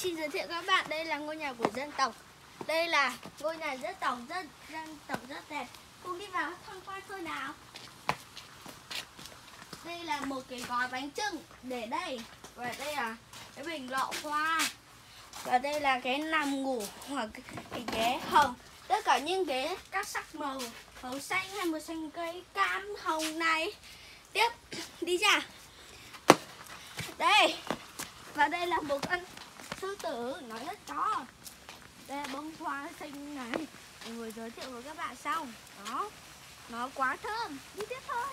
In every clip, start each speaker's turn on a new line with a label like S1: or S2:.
S1: Xin giới thiệu các bạn, đây là ngôi nhà của dân tộc. Đây là ngôi nhà dân tộc dân dân tộc rất đẹp. Cùng đi vào tham quan thôi nào? Đây là một cái gói bánh trưng để đây. Và đây là cái bình lọ hoa. Và đây là cái nằm ngủ hoặc cái, ghế hồng. Tất cả những cái các sắc màu Màu xanh hay màu xanh cây cam hồng này. Tiếp đi ra. Đây. Và đây là một con sư tử nó rất to đây là bông hoa xinh này. Mình vừa giới thiệu với các bạn xong đó. Nó quá thơm. Đi tiếp thôi.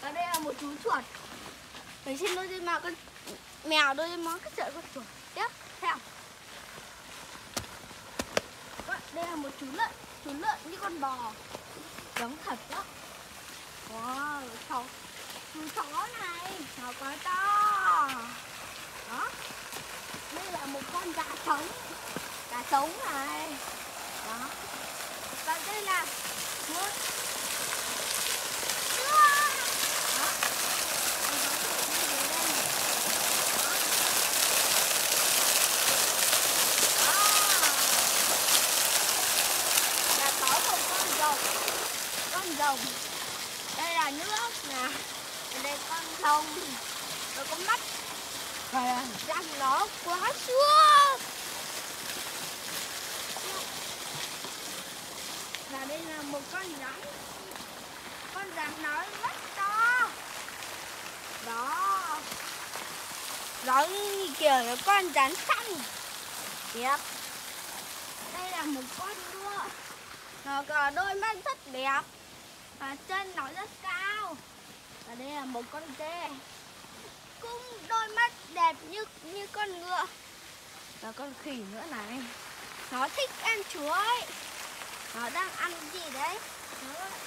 S1: Và đây là một chú chuột. Mình xin đôi mèo con mèo đôi món cái sợi con chuột. Tiếp, theo. Đây là một chú lợn. Chú lợn như con bò. Giống thật đó. Wow chó. Chú chó này, nó quá to đó đây là một con gà trống gà trống này đó và đây là một rồng đây là nước nè đây con sông nó có mắt và răng nó quá xuống đây là một con rắn. Con rắn nó rất to. Đó. Giống như kiểu là con rắn xanh. Đẹp đây là một con ngựa nó có đôi mắt rất đẹp và chân nó rất cao. Và đây là một con dê cũng đôi mắt đẹp như như con ngựa. Và con khỉ nữa này. Nó thích ăn chuối đang ăn gì đấy. Nó lại